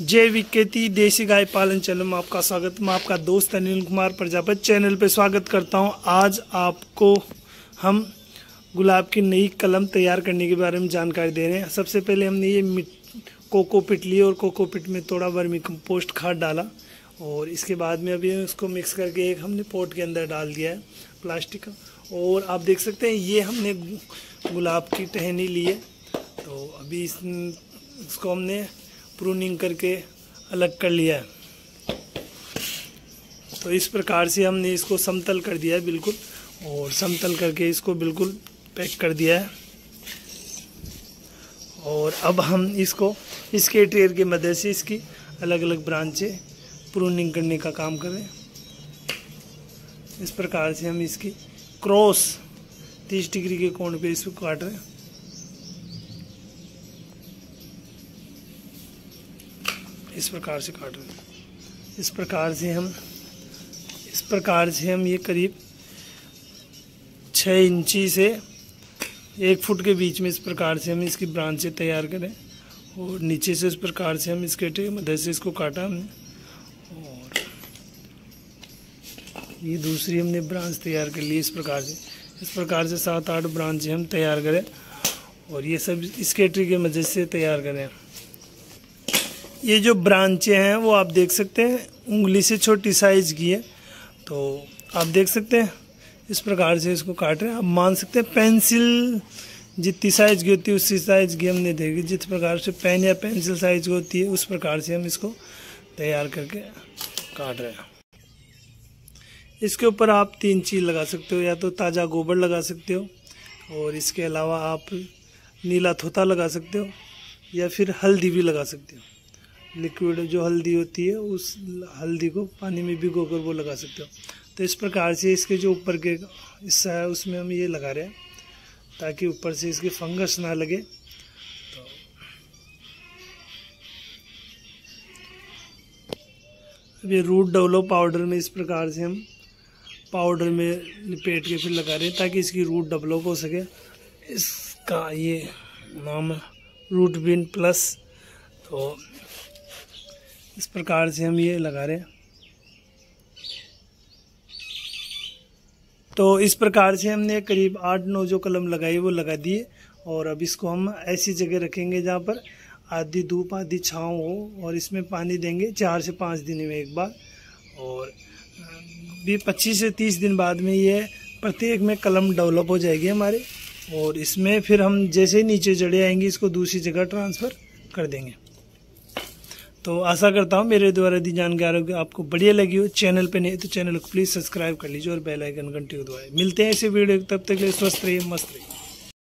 जय विकेती, देसी गाय पालन चैनल में आपका स्वागत। मैं आपका दोस्त अनिल कुमार प्रजापत चैनल पे स्वागत करता हूँ। आज आपको हम गुलाब की नई कलम तैयार करने के बारे में जानकारी दे रहे हैं। सबसे पहले हमने ये कोकोपिट ली और कोकोपिट में थोड़ा वर्मी कंपोस्ट खाद डाला और इसके बाद में अभी उसको मिक्स करके एक हमने पोट के अंदर डाल दिया है प्लास्टिक का। और आप देख सकते हैं, ये हमने गुलाब की टहनी ली है। तो अभी इस, इसको हमने प्रूनिंग करके अलग कर लिया है। तो इस प्रकार से हमने इसको समतल कर दिया है, बिल्कुल। और समतल करके इसको बिल्कुल पैक कर दिया है। और अब हम इसको इसके ट्रेर की मदद से इसकी अलग अलग ब्रांचें प्रूनिंग करने का काम करें। इस प्रकार से हम इसकी क्रॉस तीस डिग्री के कोण पे इसको काट रहे हैं। इस प्रकार से काट रहे हैं। इस प्रकार से हम, इस प्रकार से हम ये करीब छः इंची से एक फुट के बीच में इस प्रकार से हम इसकी ब्रांचें तैयार करें और नीचे से इस प्रकार से हम इसके मदद से इसको काटा हमने। और ये दूसरी हमने ब्रांच तैयार कर ली इस प्रकार से। इस प्रकार से सात आठ ब्रांचें हम तैयार करें और ये सब स्केटरी के मदद से तैयार करें। ये जो ब्रांचें हैं, वो आप देख सकते हैं। उंगली से छोटी साइज़ की है। तो आप देख सकते हैं, इस प्रकार से इसको काट रहे हैं। आप मान सकते हैं पेंसिल जितनी साइज़ की होती है, उसी साइज़ की हमने देखी। जिस प्रकार से पेन या पेंसिल साइज़ की होती है, उस प्रकार से हम इसको तैयार करके काट रहे हैं। इसके ऊपर आप तीन चीज़ लगा सकते हो। या तो ताज़ा गोबर लगा सकते हो, और इसके अलावा आप नीला थोता लगा सकते हो, या फिर हल्दी भी लगा सकते हो। लिक्विड जो हल्दी होती है, उस हल्दी को पानी में भिगो कर वो लगा सकते हो। तो इस प्रकार से इसके जो ऊपर के हिस्सा है, उसमें हम ये लगा रहे हैं, ताकि ऊपर से इसकी फंगस ना लगे। तो अब ये रूट डेवलप पाउडर में इस प्रकार से हम पाउडर में लपेट के फिर लगा रहे हैं, ताकि इसकी रूट डेवलप हो सके। इसका ये नाम रूट बिन प्लस तो इस प्रकार से हम ये लगा रहे हैं। तो इस प्रकार से हमने करीब आठ नौ जो कलम लगाई वो लगा दिए और अब इसको हम ऐसी जगह रखेंगे जहाँ पर आधी धूप, आधी छाँव हो और इसमें पानी देंगे चार से पाँच दिन में एक बार। और भी पच्चीस से तीस दिन बाद में ये प्रत्येक में कलम डेवलप हो जाएगी हमारे और इसमें फिर हम जैसे ही नीचे जड़े आएँगे, इसको दूसरी जगह ट्रांसफ़र कर देंगे। तो आशा करता हूँ मेरे द्वारा दी जानकारी आपको बढ़िया लगी हो। चैनल पे नहीं तो चैनल को प्लीज़ सब्सक्राइब कर लीजिए और बेल आइकन घंटी को दबाए मिलते हैं ऐसे वीडियो तब तक के लिए स्वस्थ रहिए, मस्त रहिए।